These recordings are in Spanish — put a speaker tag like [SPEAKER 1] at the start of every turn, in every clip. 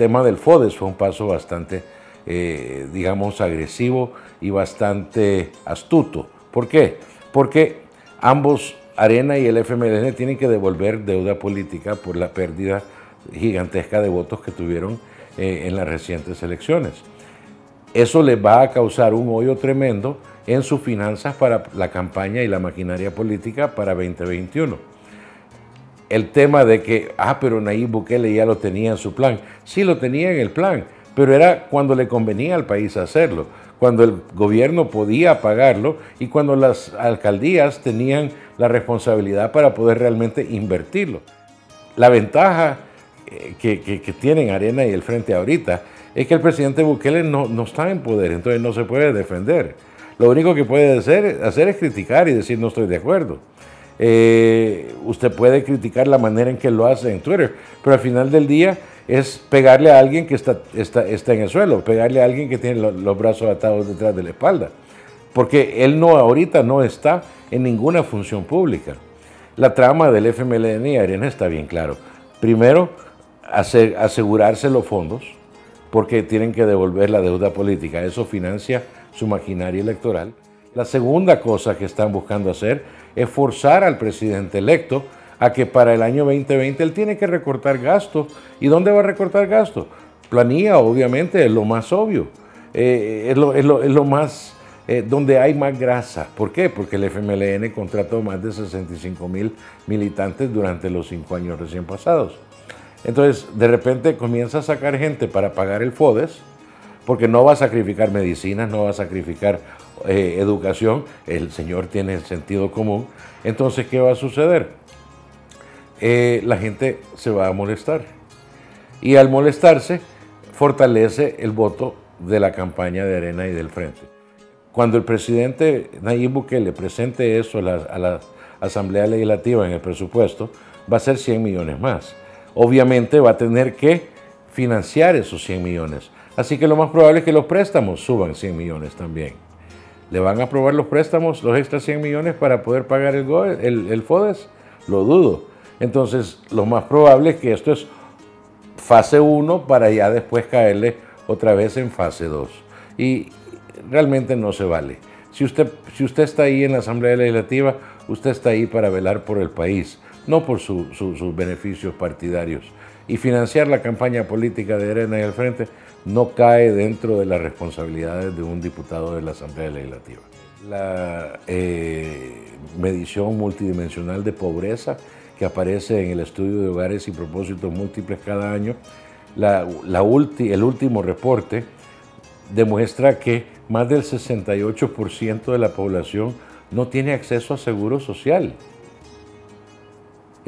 [SPEAKER 1] tema del FODES fue un paso bastante, eh, digamos, agresivo y bastante astuto. ¿Por qué? Porque ambos, Arena y el FMLN, tienen que devolver deuda política por la pérdida gigantesca de votos que tuvieron eh, en las recientes elecciones. Eso les va a causar un hoyo tremendo en sus finanzas para la campaña y la maquinaria política para 2021. El tema de que, ah, pero Nayib Bukele ya lo tenía en su plan. Sí lo tenía en el plan, pero era cuando le convenía al país hacerlo, cuando el gobierno podía pagarlo y cuando las alcaldías tenían la responsabilidad para poder realmente invertirlo. La ventaja eh, que, tienen Arena y el Frente ahorita es que el presidente Bukele no, está en poder, entonces no se puede defender. Lo único que puede hacer, hacer es criticar y decir no estoy de acuerdo. Eh, usted puede criticar la manera en que lo hace en Twitter, pero al final del día es pegarle a alguien que está, está, está en el suelo, pegarle a alguien que tiene los, brazos atados detrás de la espalda, porque él no ahorita no está en ninguna función pública. La trama del FMLN y Arena está bien claro. Primero, asegurarse los fondos, porque tienen que devolver la deuda política. Eso financia su maquinaria electoral. La segunda cosa que están buscando hacer es forzar al presidente electo a que para el año 2020 él tiene que recortar gastos. ¿Y dónde va a recortar gastos? Planilla, obviamente, es lo más obvio. Eh, es, lo, más, eh, donde hay más grasa. ¿Por qué? Porque el FMLN contrató más de 65 mil militantes durante los cinco años recién pasados. Entonces, de repente comienza a sacar gente para pagar el FODES, porque no va a sacrificar medicinas, no va a sacrificar eh, educación, el Señor tiene el sentido común. Entonces, ¿qué va a suceder? Eh, la gente se va a molestar. Y al molestarse, fortalece el voto de la campaña de Arena y del Frente. Cuando el presidente Nayib Bukele presente eso a la, a la Asamblea Legislativa en el presupuesto, va a ser 100 millones más. Obviamente va a tener que financiar esos 100 millones. Así que lo más probable es que los préstamos suban 100 millones también. ¿Le van a aprobar los préstamos, los extra 100 millones para poder pagar el, el, FODES? Lo dudo. Entonces, lo más probable es que esto es fase 1 para ya después caerle otra vez en fase 2. Y realmente no se vale. Si usted, si usted está ahí en la Asamblea Legislativa, usted está ahí para velar por el país, no por sus beneficios partidarios. Y financiar la campaña política de Arena y el Frente no cae dentro de las responsabilidades de un diputado de la Asamblea Legislativa. La eh, medición multidimensional de pobreza que aparece en el estudio de hogares y propósitos múltiples cada año, la, el último reporte demuestra que más del 68% de la población no tiene acceso a seguro social.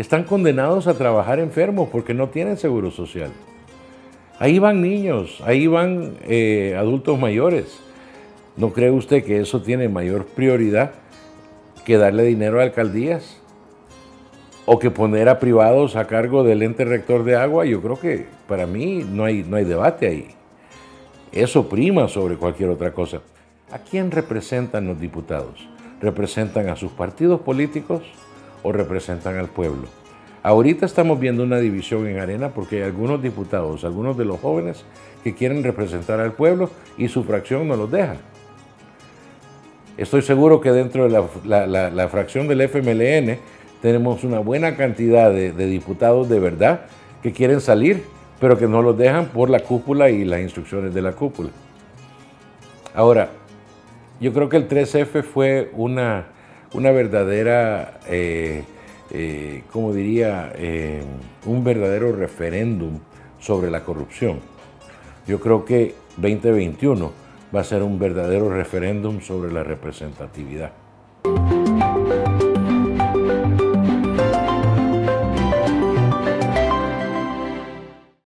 [SPEAKER 1] Están condenados a trabajar enfermos porque no tienen seguro social. Ahí van niños, ahí van eh, adultos mayores. ¿No cree usted que eso tiene mayor prioridad que darle dinero a alcaldías? ¿O que poner a privados a cargo del ente rector de agua? Yo creo que para mí no hay, no hay debate ahí. Eso prima sobre cualquier otra cosa. ¿A quién representan los diputados? ¿Representan a sus partidos políticos o representan al pueblo? Ahorita estamos viendo una división en Arena porque hay algunos diputados, algunos de los jóvenes que quieren representar al pueblo y su fracción no los deja. Estoy seguro que dentro de la, fracción del FMLN tenemos una buena cantidad de, de diputados de verdad que quieren salir, pero que no los dejan por la cúpula y las instrucciones de la cúpula. Ahora, yo creo que el 3F fue una, una verdadera... Eh, eh, como diría, eh, un verdadero referéndum sobre la corrupción. Yo creo que 2021 va a ser un verdadero referéndum sobre la representatividad.